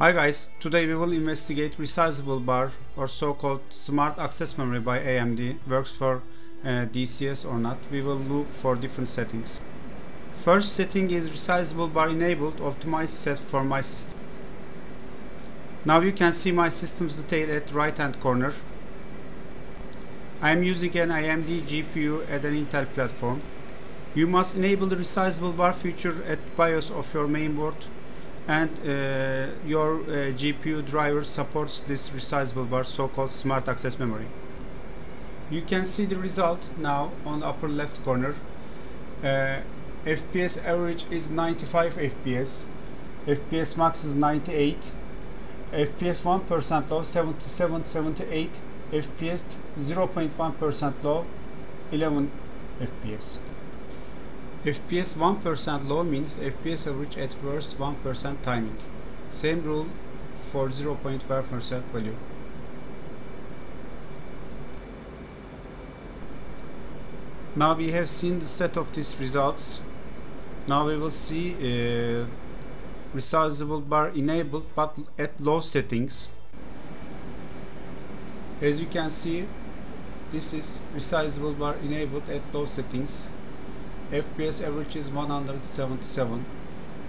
Hi guys, today we will investigate resizable bar or so-called smart access memory by AMD works for uh, DCS or not. We will look for different settings. First setting is resizable bar enabled optimized set for my system. Now you can see my system's detail at right hand corner. I am using an AMD GPU at an Intel platform. You must enable the resizable bar feature at BIOS of your mainboard and uh, your uh, GPU driver supports this resizable bar so-called smart access memory. You can see the result now on upper left corner. Uh, FPS average is 95 FPS, FPS max is 98, FPS 1% low 77 78, FPS 0.1% low 11 FPS. FPS 1% low means FPS average at worst 1% timing. Same rule for 0.5% value. Now we have seen the set of these results. Now we will see uh, resizable bar enabled but at low settings. As you can see, this is resizable bar enabled at low settings. FPS average is 177,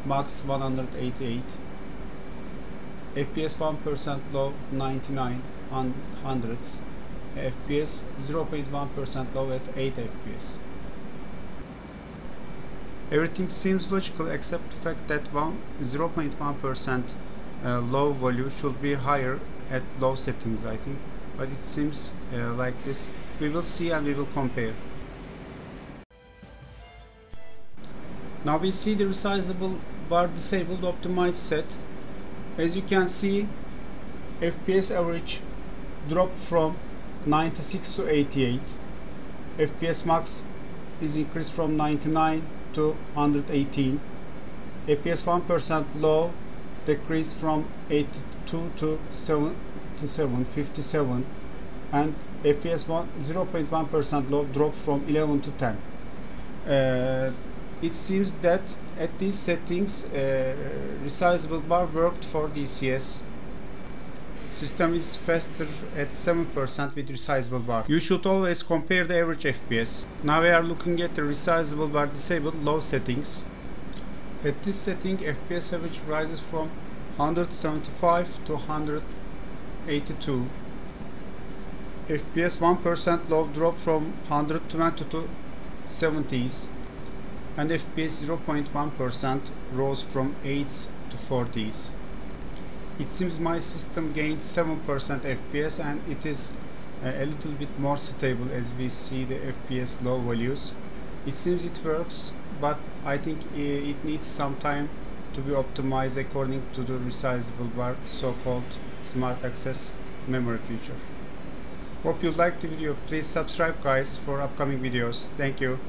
max 188, FPS 1% low 99 on hundreds, FPS 0.1% low at 8 FPS. Everything seems logical except the fact that 0.1% uh, low value should be higher at low settings I think. But it seems uh, like this. We will see and we will compare Now we see the resizable bar disabled optimized set. As you can see, FPS average dropped from 96 to 88. FPS max is increased from 99 to 118. FPS 1% low decreased from 82 to 77, 57 and FPS 0.1% low dropped from 11 to 10. Uh, it seems that at these settings uh, resizable bar worked for DCS system is faster at 7% with resizable bar. You should always compare the average FPS. Now we are looking at the resizable bar disabled low settings. At this setting FPS average rises from 175 to 182. FPS 1% low drop from 120 to 70s and FPS 0.1% rose from 8s to 40s. It seems my system gained 7% FPS and it is uh, a little bit more stable as we see the FPS low values. It seems it works but I think it needs some time to be optimized according to the resizable bar so-called smart access memory feature. Hope you liked the video. Please subscribe guys for upcoming videos. Thank you.